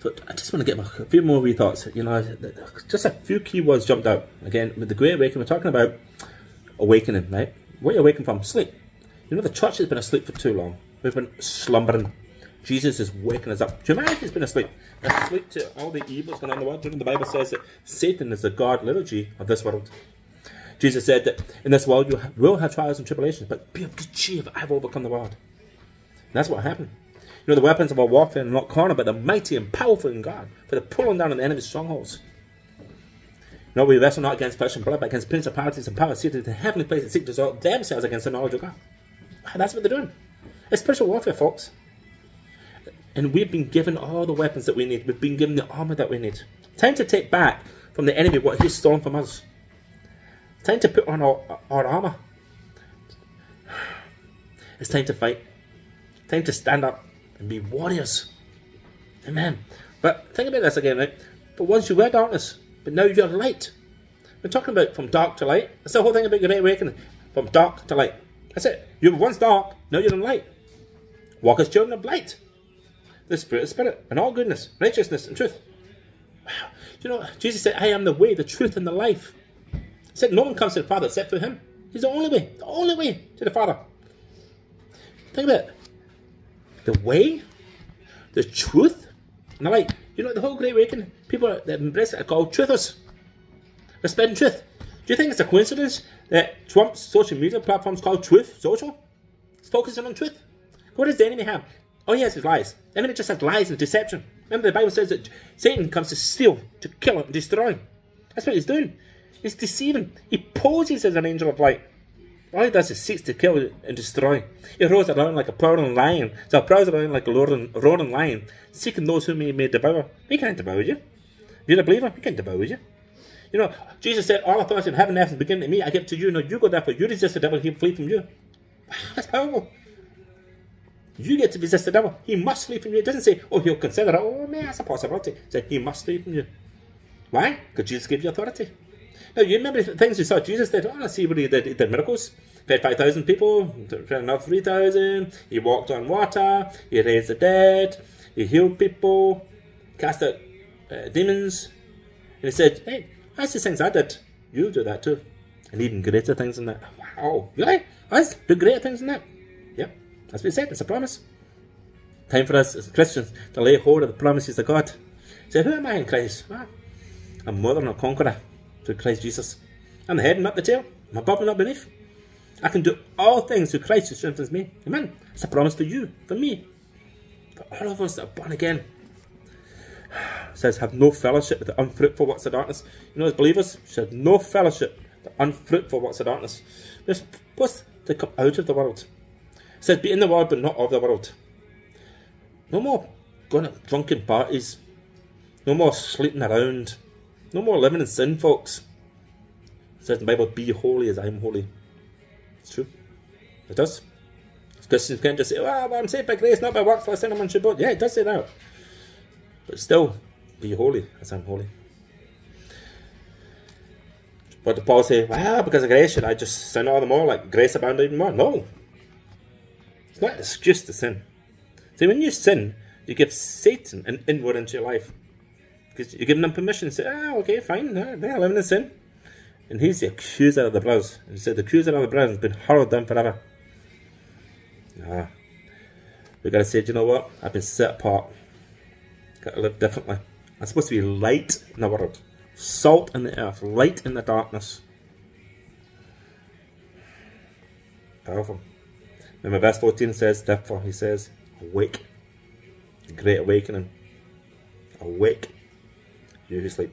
So I just want to get a few more wee thoughts. You know, just a few key words jumped out. Again, with the Great Awakening, we're talking about awakening, right? What are you awakening from? Sleep. You know, the church has been asleep for too long. We've been slumbering. Jesus is waking us up. Humanity has been asleep. Asleep to all the evils going on in the world. The Bible says that Satan is the god liturgy of this world. Jesus said that in this world you will have trials and tribulations, but be of good cheer, I've overcome the world. And that's what happened. You know, the weapons of our warfare are not carnal, but they're mighty and powerful in God, for the pulling down of the enemy's strongholds. Know, we wrestle not against flesh and blood, but against principalities and powers seated in heavenly places, seek to exalt themselves against the knowledge of God. Ah, that's what they're doing. It's spiritual warfare, folks. And we've been given all the weapons that we need. We've been given the armor that we need. Time to take back from the enemy what he's stolen from us. Time to put on our, our armor. It's time to fight. Time to stand up and be warriors. Amen. But think about this again, right? But once you were darkness, but now you're light. We're talking about from dark to light. That's the whole thing about your Great Awakening. From dark to light. That's it. You were once dark, now you're in light. Walk as children of light. The Spirit of Spirit, and all goodness, righteousness, and truth. Wow. You know, Jesus said, I am the way, the truth, and the life. He said, No one comes to the Father except through Him. He's the only way, the only way to the Father. Think about it. The way, the truth, and the light. You know, the whole Great Awakening, people that embrace it are called truthers. They're spreading truth. Do you think it's a coincidence that Trump's social media platform is called Truth Social? It's focusing on truth. What does the enemy have? All he has is lies. The enemy just has lies and deception. Remember, the Bible says that Satan comes to steal, to kill, and destroy. That's what he's doing. He's deceiving. He poses as an angel of light. All he does is seeks to kill and destroy. He roars around like a prowling lion. So he prowls around like a roaring, roaring lion, seeking those whom he may devour. He can't devour you. You're a believer, he can't devour you. You know, Jesus said, All authority in heaven and earth begin to me. I give to you. Now you go therefore. You resist the devil, he'll flee from you. That's powerful. You get to resist the devil. He must flee from you. It doesn't say, oh, he'll consider it. Oh, man, that's a possibility. It says, he must flee from you. Why? Because Jesus gave you authority. Now, you remember things you saw Jesus did? Oh, see what he did. He did miracles. Fed 5,000 people, fed another 3,000. He walked on water. He raised the dead. He healed people. Cast out uh, demons. And he said, hey, that's the things I did. You do that too. And even greater things than that. Wow, really? Us? Do greater things than that? Yep. That's what he said. It's a promise. Time for us as Christians to lay hold of the promises of God. Say, who am I in Christ? Well, I'm more than a conqueror Christ Jesus. I'm the head and not the tail. I'm above and not beneath. I can do all things through Christ who strengthens me. Amen. It's a promise for you, for me, for all of us that are born again. It says, have no fellowship with the unfruitful works of darkness. You know, as believers, should have no fellowship with the unfruitful works of darkness. We're supposed to come out of the world says, Be in the world, but not of the world. No more going to drunken parties. No more sleeping around. No more living in sin, folks. It says in the Bible, Be holy as I am holy. It's true. It does. Christians can't just say, Well, I'm saved by grace, not by works, lest anyone should boast. Yeah, it does say that. But still, be holy as I'm holy. But did Paul say? Well, because of grace, should I just sin all the more, like grace abounded even more? No. It's not an excuse to sin. See, when you sin, you give Satan an inward into your life. Because you're giving them permission say, ah, okay, fine, they're living in sin. And he's the accuser of the brothers. And he said, the accuser of the brothers has been hurled down forever. Ah. we got to say, do you know what? I've been set apart. Got to live differently. I'm supposed to be light in the world. Salt in the earth. Light in the darkness. Powerful. Remember verse 14 says, therefore he says, awake. Great awakening. Awake. You who sleep.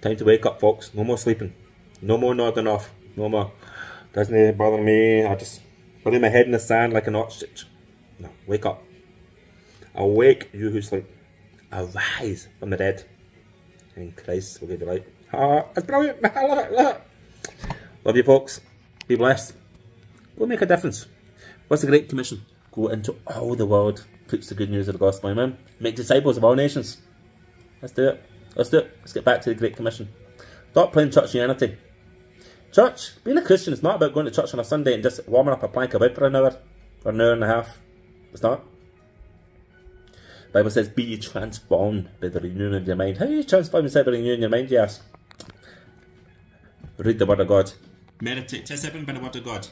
Time to wake up, folks. No more sleeping. No more nodding off. No more. Doesn't bother me. I just put my head in the sand like an ostrich. No, wake up. Awake, you who sleep. Arise from the dead. In Christ will give you light. Ah, that's brilliant. I love it. Love it. Love you, folks. Be blessed. Go make a difference. What's the Great Commission? Go into all the world, preach the good news of the gospel, amen. Make disciples of all nations. Let's do it. Let's do it. Let's get back to the Great Commission. Stop playing churchianity. Church, being a Christian is not about going to church on a Sunday and just warming up a plank of wood for an hour or an hour and a half. It's not. Bible says, be transformed by the renewing of your mind. How do you transform yourself by renewing your mind, you ask? Read the Word of God. Meditate. Test everything by the Word of God.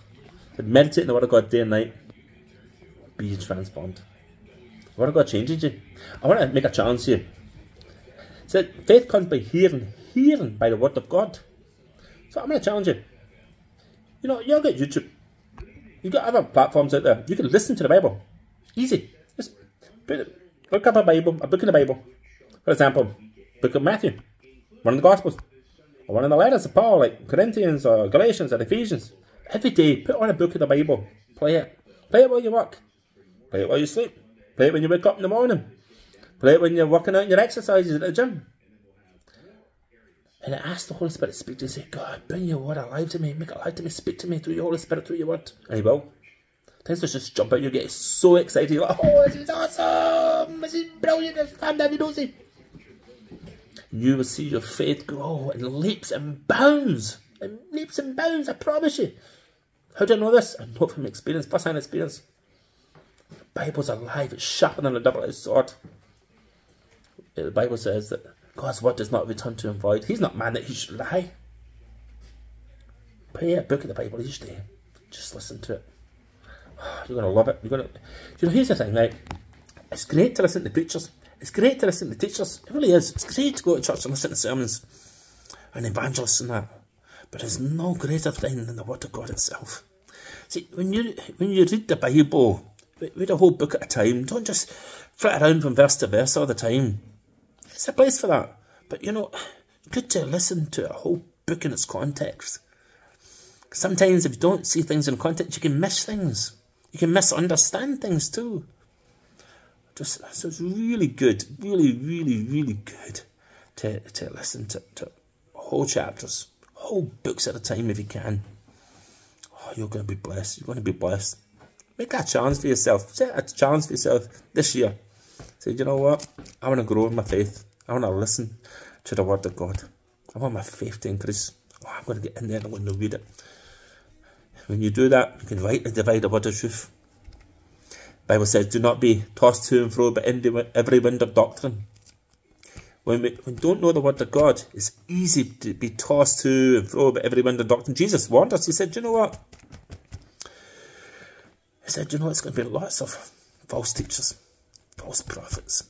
Meditate in the Word of God day and night. Be transformed. The Word of God changes you. I want to make a challenge here. So faith comes by hearing, hearing by the Word of God. So I'm going to challenge you. You know, you'll get YouTube. You've got other platforms out there. You can listen to the Bible. Easy. Just it, look up a Bible, a book in the Bible. For example, book of Matthew, one of the Gospels, or one of the letters of Paul, like Corinthians or Galatians or Ephesians. Every day, put on a book of the Bible. Play it. Play it while you work. Play it while you sleep. Play it when you wake up in the morning. Play it when you're working out your exercises at the gym. And I ask the Holy Spirit to speak to you. Say, God, bring your word alive to me. Make it alive to me. Speak to me through your Holy Spirit, through your word. And he will. To just jump out. You get so excited. You're like, oh, this is awesome. This is brilliant. This is fantastic. You will see your faith grow in leaps and bounds. And leaps and bounds, I promise you. How do I know this? I know from experience, first-hand experience. The Bible's alive. It's sharper than a double-edged sword. The Bible says that God's word does not return to him void. He's not man that he should lie. Pray a book of the Bible each day. Just listen to it. You're going to love it. You're to. You know, here's the thing, right? It's great to listen to preachers. It's great to listen to teachers. It really is. It's great to go to church and listen to sermons and evangelists and that. But there's no greater thing than the Word of God itself. See, when you when you read the Bible, read a whole book at a time. Don't just flit around from verse to verse all the time. There's a place for that. But you know, good to listen to a whole book in its context. Sometimes if you don't see things in context, you can miss things. You can misunderstand things too. Just so it's really good, really, really, really good to, to listen to, to whole chapters, whole books at a time if you can. Oh, you're going to be blessed. You're going to be blessed. Make that challenge for yourself. Set a challenge for yourself this year. Say, you know what? I want to grow in my faith. I want to listen to the word of God. I want my faith to increase. Oh, I'm going to get in there and I'm going to read it. When you do that, you can rightly divide the word of truth. The Bible says, do not be tossed to and fro by every wind of doctrine. When we, when we don't know the word of God, it's easy to be tossed to and fro by every wind of doctrine. Jesus warned us. He said, you know what? He said, you know, it's going to be lots of false teachers, false prophets.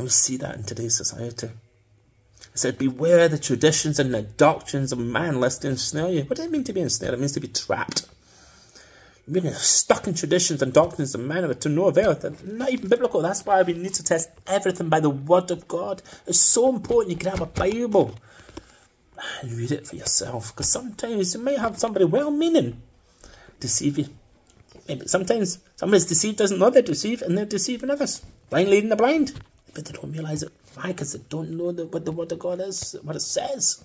And we see that in today's society. It said, Beware the traditions and the doctrines of man lest they ensnare you. What does it mean to be ensnared? It means to be trapped. Being stuck in traditions and doctrines of man to no avail. They're not even biblical. That's why we need to test everything by the word of God. It's so important you can have a Bible and read it for yourself. Because sometimes you may have somebody well meaning deceive you. Maybe sometimes somebody's deceived doesn't know they're deceived and they're deceiving others. Blind leading the blind they don't realize it. Why? Because they don't know the, what the Word of God is, what it says.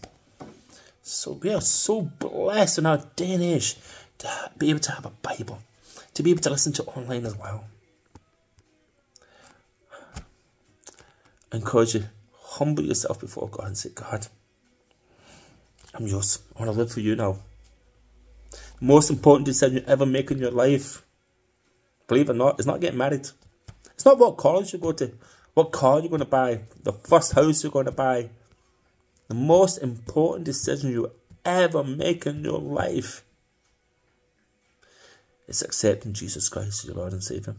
So we are so blessed in our day and age to be able to have a Bible, to be able to listen to online as well. I encourage you, humble yourself before God and say, God, I'm yours. I want to live for you now. The most important decision you ever make in your life, believe it or not, is not getting married. It's not what college you go to what car you're going to buy, the first house you're going to buy. The most important decision you ever make in your life is accepting Jesus Christ as your Lord and Savior.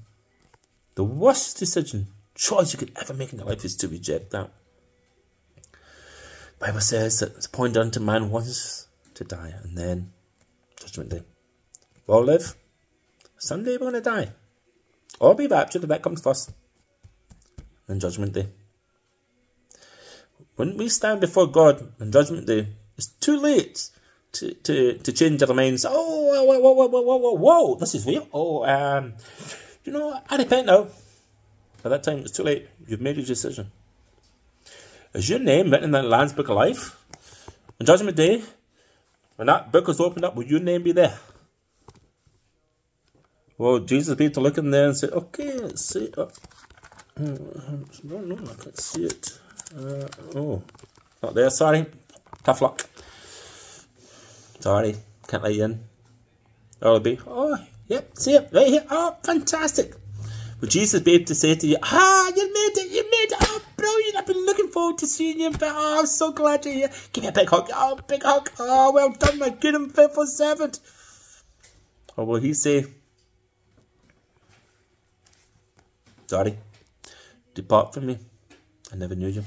The worst decision, choice you could ever make in your life is to reject that. The Bible says that it's appointed unto man once to die and then judgment day. We'll live. Someday we're going to die. Or be raptured if that comes first and Judgment Day. When we stand before God on Judgment Day, it's too late to, to, to change our minds. Oh, whoa, whoa, whoa, whoa, whoa, whoa, this is weird. Oh, um, you know, I repent now. By that time, it's too late. You've made your decision. Is your name written in the Lamb's Book of Life? On Judgment Day, when that book is opened up, will your name be there? Well, Jesus be to look in there and say, okay, let's see. Oh, no, no, I can't see it. Uh, oh, not there, sorry. Tough luck. Sorry, can't let you in. That'll be, oh, yep, see it, right here. Oh, fantastic. Would Jesus be able to say to you, Ah, you made it, you made it, oh, brilliant, I've been looking forward to seeing you, but oh, I'm so glad you're here. Give me a big hug, oh, big hug, oh, well done, my good and faithful servant. Or will he say, Sorry, depart from me, I never knew you.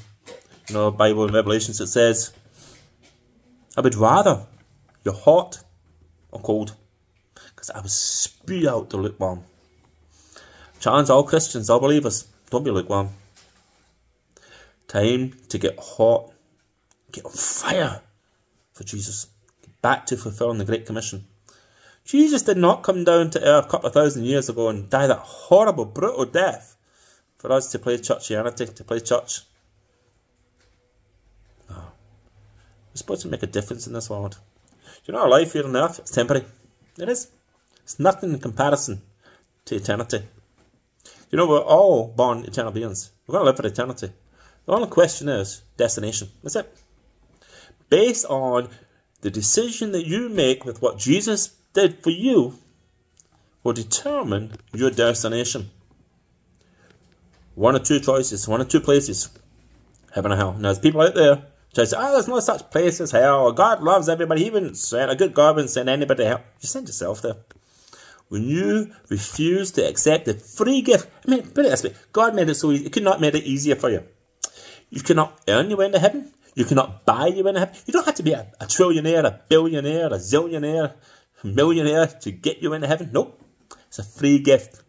You know, Bible in Revelations it says, I would rather you're hot or cold, because I would spew out the lukewarm. Challenge all Christians, all believers, don't be lukewarm. Time to get hot, get on fire for Jesus. Get back to fulfilling the Great Commission. Jesus did not come down to earth a couple of thousand years ago and die that horrible, brutal death for us to play churchianity, to play church. No. We're supposed to make a difference in this world. You know, our life here on earth is temporary. It is. It's nothing in comparison to eternity. You know, we're all born eternal beings. We're going to live for eternity. The only question is destination. That's it. Based on the decision that you make with what Jesus did for you will determine your destination. One or two choices, one or two places, heaven or hell. Now, there's people out there try say, oh, there's no such place as hell. God loves everybody. He wouldn't send, a good God wouldn't send anybody to hell. You send yourself there. When you refuse to accept the free gift, I mean, put it this way God made it so easy. He could not make it easier for you. You cannot earn your way into heaven. You cannot buy your way into heaven. You don't have to be a, a trillionaire, a billionaire, a zillionaire, a millionaire to get you into heaven. Nope. It's a free gift.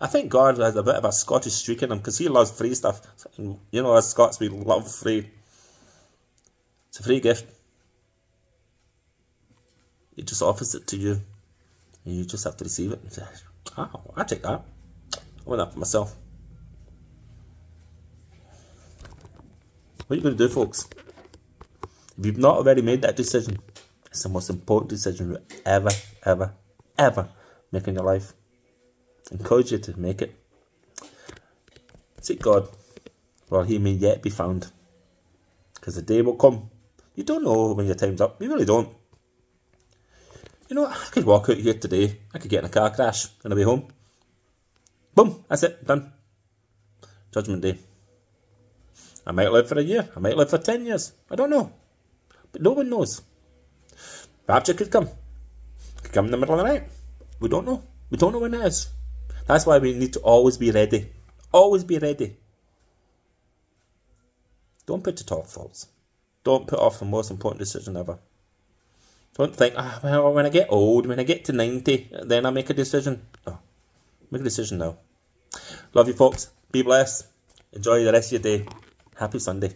I think God has a bit of a Scottish streak in him because he loves free stuff. You know, as Scots, we love free. It's a free gift. He just offers it to you. And you just have to receive it say, oh, i take that. I want that for myself. What are you going to do, folks? If you've not already made that decision, it's the most important decision you ever, ever, ever make in your life. Encourage you to make it. Seek God while He may yet be found. Because the day will come. You don't know when your time's up. You really don't. You know, I could walk out here today. I could get in a car crash and I'll be home. Boom, that's it, done. Judgment Day. I might live for a year. I might live for 10 years. I don't know. But no one knows. It could come. Could come in the middle of the night. We don't know. We don't know when it is. That's why we need to always be ready. Always be ready. Don't put it off, folks. Don't put off the most important decision ever. Don't think, ah, well, when I get old, when I get to 90, then I make a decision. No, make a decision now. Love you, folks. Be blessed. Enjoy the rest of your day. Happy Sunday.